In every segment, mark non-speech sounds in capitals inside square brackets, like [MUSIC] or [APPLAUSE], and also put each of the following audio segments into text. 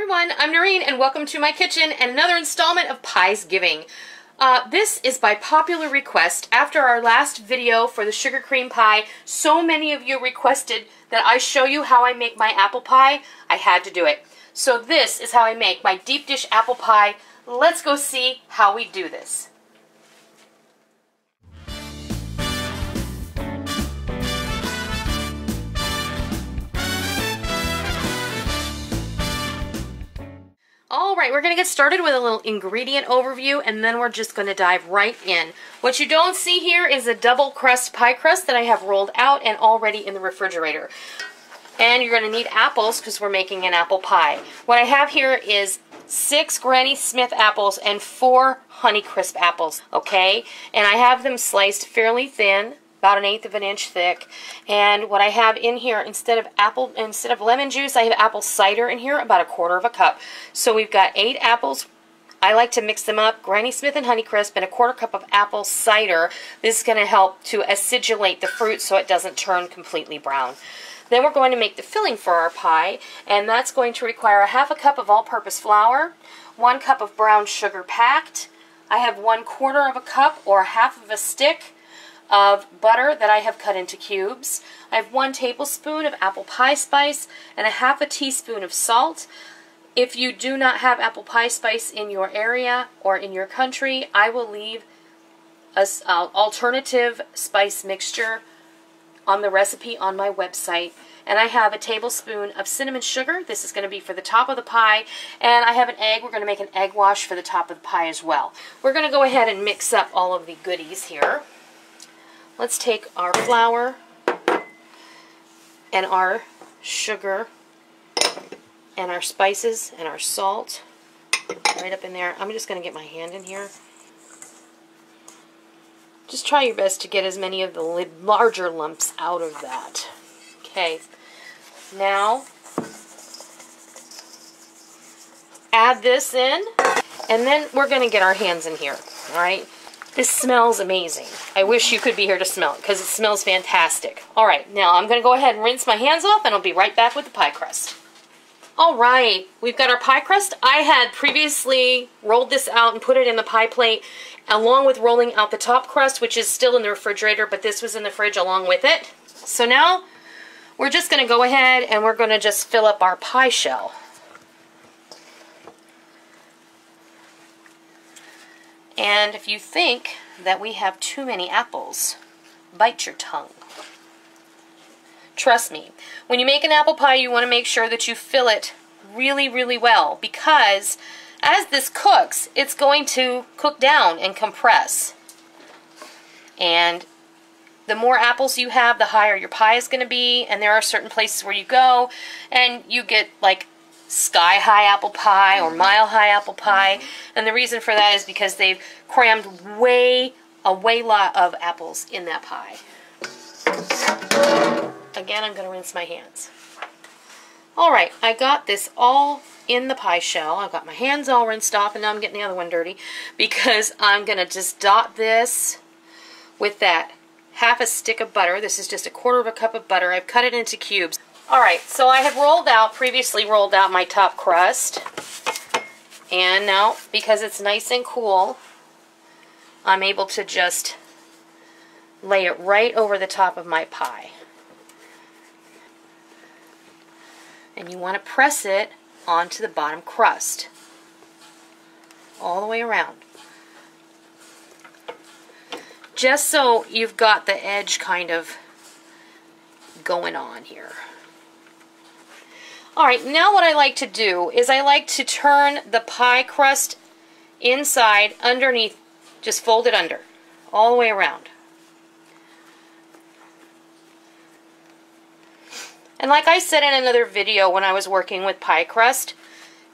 everyone, I'm Noreen and welcome to my kitchen and another installment of Pies Giving. Uh, this is by popular request. After our last video for the sugar cream pie, so many of you requested that I show you how I make my apple pie. I had to do it. So this is how I make my deep dish apple pie. Let's go see how we do this. Right, we're going to get started with a little ingredient overview and then we're just going to dive right in. What you don't see here is a double crust pie crust that I have rolled out and already in the refrigerator. And you're going to need apples because we're making an apple pie. What I have here is six Granny Smith apples and four Honeycrisp apples, okay? And I have them sliced fairly thin about an eighth of an inch thick. And what I have in here, instead of apple, instead of lemon juice, I have apple cider in here, about a quarter of a cup. So we've got eight apples. I like to mix them up, Granny Smith and Honeycrisp, and a quarter cup of apple cider. This is going to help to acidulate the fruit so it doesn't turn completely brown. Then we're going to make the filling for our pie, and that's going to require a half a cup of all-purpose flour, one cup of brown sugar packed. I have one quarter of a cup or half of a stick of butter that I have cut into cubes. I have one tablespoon of apple pie spice and a half a teaspoon of salt. If you do not have apple pie spice in your area or in your country, I will leave an uh, alternative spice mixture on the recipe on my website. And I have a tablespoon of cinnamon sugar. This is going to be for the top of the pie. And I have an egg. We're going to make an egg wash for the top of the pie as well. We're going to go ahead and mix up all of the goodies here. Let's take our flour and our sugar and our spices and our salt right up in there. I'm just going to get my hand in here. Just try your best to get as many of the larger lumps out of that. Okay, now add this in, and then we're going to get our hands in here, all right? This smells amazing. I wish you could be here to smell it because it smells fantastic. All right, now I'm going to go ahead and rinse my hands off and I'll be right back with the pie crust. All right, we've got our pie crust. I had previously rolled this out and put it in the pie plate along with rolling out the top crust, which is still in the refrigerator, but this was in the fridge along with it. So now we're just going to go ahead and we're going to just fill up our pie shell. And if you think that we have too many apples, bite your tongue. Trust me, when you make an apple pie, you want to make sure that you fill it really, really well because as this cooks, it's going to cook down and compress. And the more apples you have, the higher your pie is going to be. And there are certain places where you go and you get like sky high apple pie or mile high apple pie. And the reason for that is because they've crammed way, a way lot of apples in that pie. Again, I'm going to rinse my hands. All right, I got this all in the pie shell. I've got my hands all rinsed off, and now I'm getting the other one dirty because I'm going to just dot this with that half a stick of butter. This is just a quarter of a cup of butter. I've cut it into cubes. Alright, so I have rolled out, previously rolled out my top crust. And now, because it's nice and cool, I'm able to just lay it right over the top of my pie. And you want to press it onto the bottom crust. All the way around. Just so you've got the edge kind of going on here. Alright, now what I like to do is I like to turn the pie crust inside, underneath, just fold it under, all the way around. And like I said in another video when I was working with pie crust,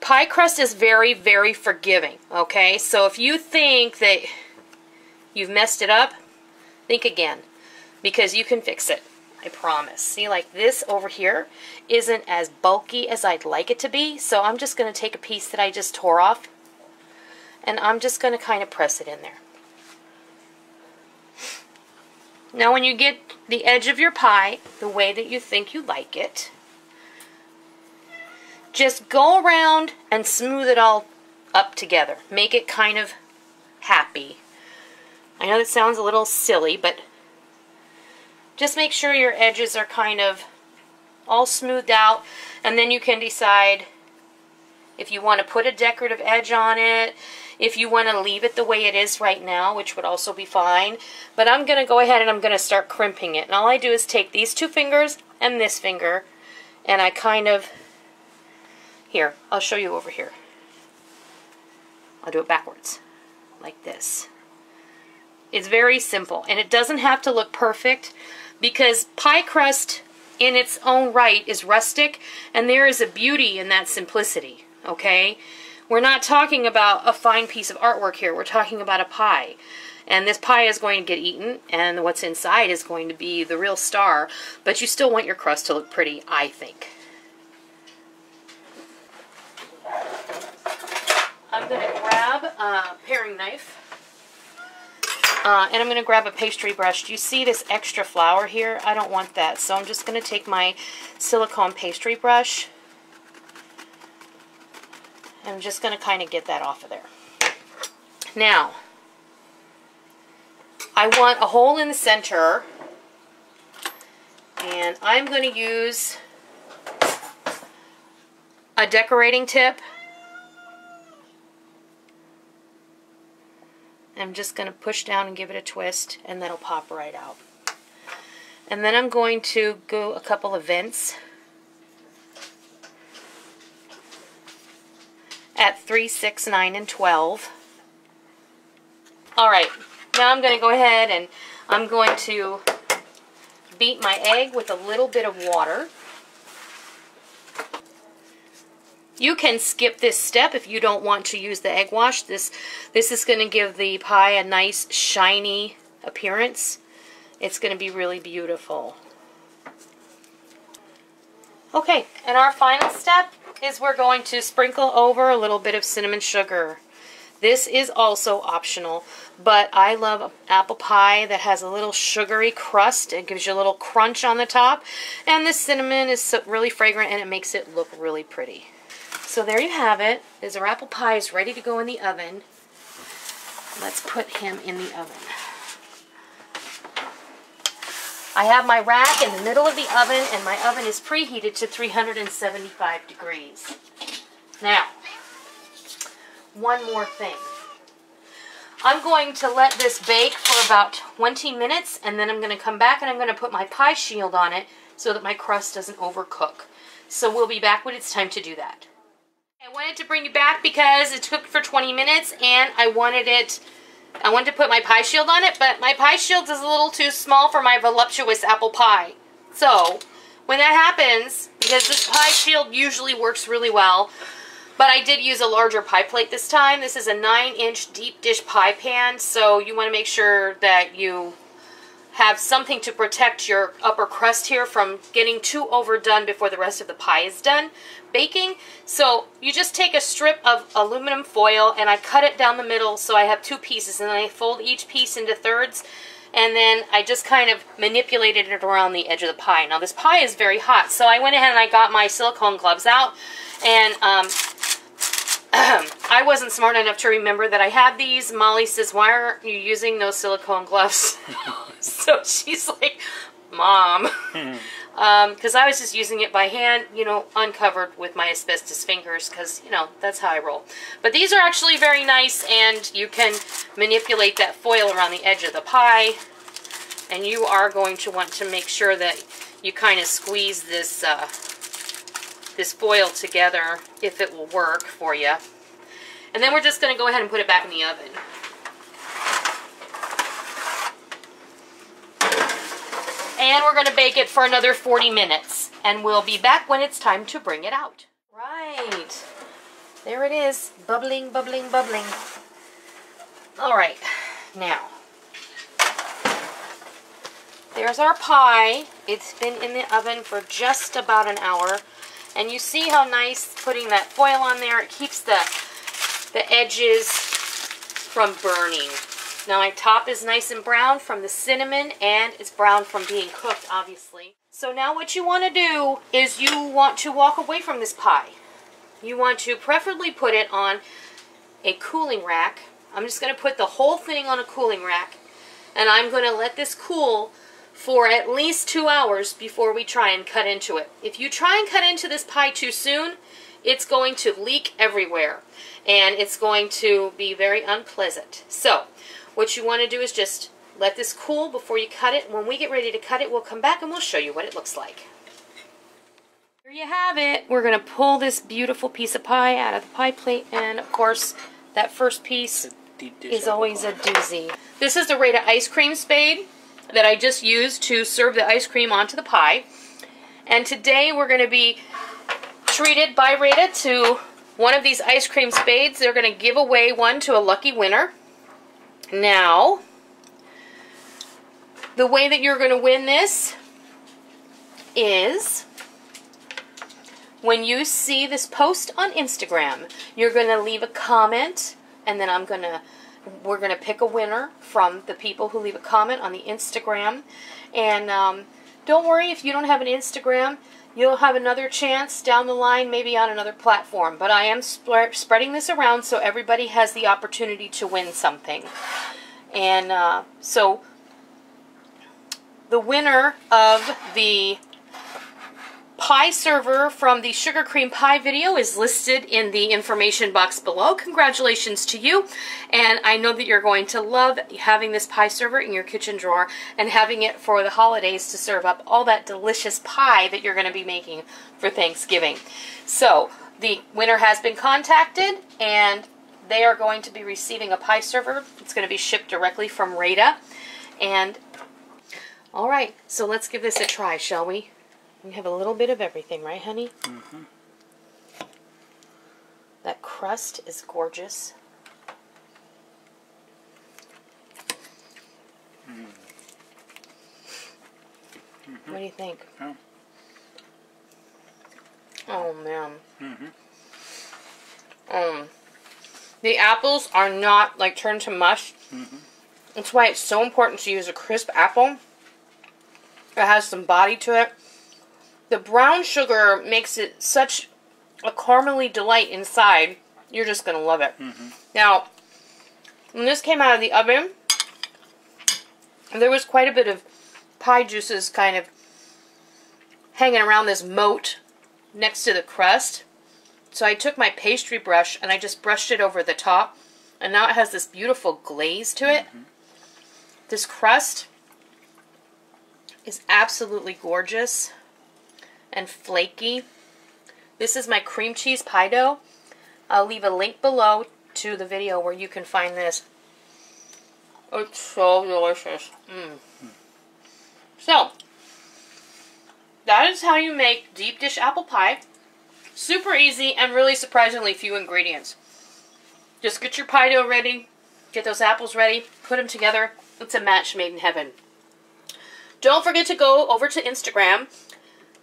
pie crust is very, very forgiving, okay? So if you think that you've messed it up, think again, because you can fix it. I promise. See, like this over here isn't as bulky as I'd like it to be, so I'm just going to take a piece that I just tore off, and I'm just going to kind of press it in there. Now when you get the edge of your pie the way that you think you like it, just go around and smooth it all up together. Make it kind of happy. I know that sounds a little silly, but just make sure your edges are kind of all smoothed out and then you can decide if you want to put a decorative edge on it, if you want to leave it the way it is right now, which would also be fine. But I'm going to go ahead and I'm going to start crimping it. And all I do is take these two fingers and this finger and I kind of, here, I'll show you over here. I'll do it backwards, like this. It's very simple, and it doesn't have to look perfect because pie crust in its own right is rustic, and there is a beauty in that simplicity, okay? We're not talking about a fine piece of artwork here. We're talking about a pie. And this pie is going to get eaten, and what's inside is going to be the real star, but you still want your crust to look pretty, I think. I'm going to grab a paring knife. Uh, and I'm going to grab a pastry brush. Do you see this extra flour here? I don't want that. So I'm just going to take my silicone pastry brush. I'm just going to kind of get that off of there. Now, I want a hole in the center. And I'm going to use a decorating tip I'm just going to push down and give it a twist and then it'll pop right out. And then I'm going to go a couple of vents at 3, 6, 9, and 12. Alright, now I'm going to go ahead and I'm going to beat my egg with a little bit of water. You can skip this step if you don't want to use the egg wash. This, this is going to give the pie a nice shiny appearance. It's going to be really beautiful. Okay, and our final step is we're going to sprinkle over a little bit of cinnamon sugar. This is also optional, but I love apple pie that has a little sugary crust. It gives you a little crunch on the top, and the cinnamon is really fragrant and it makes it look really pretty. So there you have it. There's our apple pie is ready to go in the oven. Let's put him in the oven. I have my rack in the middle of the oven and my oven is preheated to 375 degrees. Now, one more thing. I'm going to let this bake for about 20 minutes and then I'm going to come back and I'm going to put my pie shield on it so that my crust doesn't overcook. So we'll be back when it's time to do that. I wanted to bring you back because it took for 20 minutes and I wanted it, I wanted to put my pie shield on it, but my pie shield is a little too small for my voluptuous apple pie. So, when that happens, because this pie shield usually works really well, but I did use a larger pie plate this time. This is a 9-inch deep dish pie pan, so you want to make sure that you have something to protect your upper crust here from getting too overdone before the rest of the pie is done baking. So you just take a strip of aluminum foil and I cut it down the middle so I have two pieces and then I fold each piece into thirds and then I just kind of manipulated it around the edge of the pie. Now this pie is very hot so I went ahead and I got my silicone gloves out and um, wasn't smart enough to remember that I had these. Molly says, why aren't you using those silicone gloves? [LAUGHS] so she's like, Mom. Because um, I was just using it by hand, you know, uncovered with my asbestos fingers because, you know, that's how I roll. But these are actually very nice and you can manipulate that foil around the edge of the pie. And you are going to want to make sure that you kind of squeeze this uh, this foil together if it will work for you. And then we're just going to go ahead and put it back in the oven. And we're going to bake it for another 40 minutes. And we'll be back when it's time to bring it out. Right. There it is. Bubbling, bubbling, bubbling. All right. Now, there's our pie. It's been in the oven for just about an hour. And you see how nice putting that foil on there, it keeps the, the edges from burning. Now my top is nice and brown from the cinnamon and it's brown from being cooked, obviously. So now what you want to do is you want to walk away from this pie. you want to preferably put it on a cooling rack. I'm just going to put the whole thing on a cooling rack and I'm going to let this cool for at least two hours before we try and cut into it. If you try and cut into this pie too soon, it's going to leak everywhere and it's going to be very unpleasant. So what you want to do is just let this cool before you cut it. When we get ready to cut it, we'll come back and we'll show you what it looks like. Here you have it. We're going to pull this beautiful piece of pie out of the pie plate and of course that first piece is always a doozy. This is the Rada ice cream spade that I just used to serve the ice cream onto the pie. And today we're going to be treated by Rada to one of these ice cream spades. They're going to give away one to a lucky winner. Now, the way that you're going to win this is when you see this post on Instagram, you're going to leave a comment and then I'm going to we're going to pick a winner from the people who leave a comment on the Instagram. And um, don't worry if you don't have an Instagram, you'll have another chance down the line, maybe on another platform. But I am sp spreading this around so everybody has the opportunity to win something. And uh, so the winner of the pie server from the sugar cream pie video is listed in the information box below. Congratulations to you. And I know that you're going to love having this pie server in your kitchen drawer and having it for the holidays to serve up all that delicious pie that you're going to be making for Thanksgiving. So the winner has been contacted and they are going to be receiving a pie server. It's going to be shipped directly from Rada. And all right, so let's give this a try, shall we? We have a little bit of everything, right, honey? Mm-hmm. That crust is gorgeous. Mm. -hmm. What do you think? Yeah. Oh man. Mm -hmm. Um, the apples are not like turned to mush. Mm -hmm. That's why it's so important to use a crisp apple. It has some body to it the brown sugar makes it such a caramely delight inside. You're just going to love it. Mm -hmm. Now, when this came out of the oven, there was quite a bit of pie juices kind of hanging around this moat next to the crust. So I took my pastry brush and I just brushed it over the top. And now it has this beautiful glaze to it. Mm -hmm. This crust is absolutely gorgeous and flaky. This is my cream cheese pie dough. I'll leave a link below to the video where you can find this. It's so delicious. Mm. So, that is how you make deep dish apple pie. Super easy and really surprisingly few ingredients. Just get your pie dough ready, get those apples ready, put them together. It's a match made in heaven. Don't forget to go over to Instagram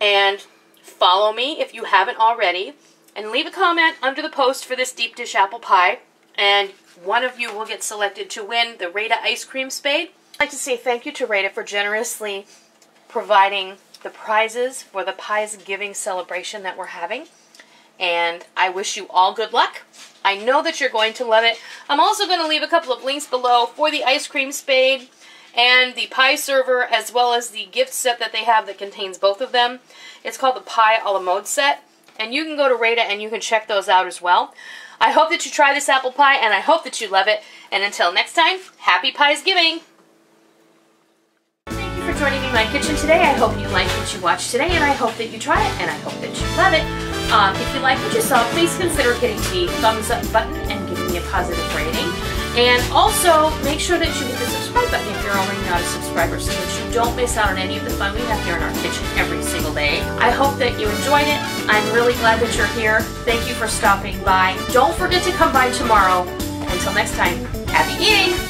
and follow me if you haven't already. And leave a comment under the post for this deep dish apple pie. And one of you will get selected to win the Rada ice cream spade. I'd like to say thank you to Rada for generously providing the prizes for the Pies Giving celebration that we're having. And I wish you all good luck. I know that you're going to love it. I'm also going to leave a couple of links below for the ice cream spade and the pie server as well as the gift set that they have that contains both of them. It's called the Pie a la Mode set. And you can go to Rada and you can check those out as well. I hope that you try this apple pie and I hope that you love it. And until next time, happy pies giving! Thank you for joining me in my kitchen today. I hope you liked what you watched today and I hope that you try it and I hope that you love it. Um, if you like what you saw, please consider hitting the thumbs up button and giving me a positive rating. And also, make sure that you hit the subscribe button if you're already not a subscriber so that you don't miss out on any of the fun we have here in our kitchen every single day. I hope that you enjoyed it. I'm really glad that you're here. Thank you for stopping by. Don't forget to come by tomorrow. Until next time, happy eating!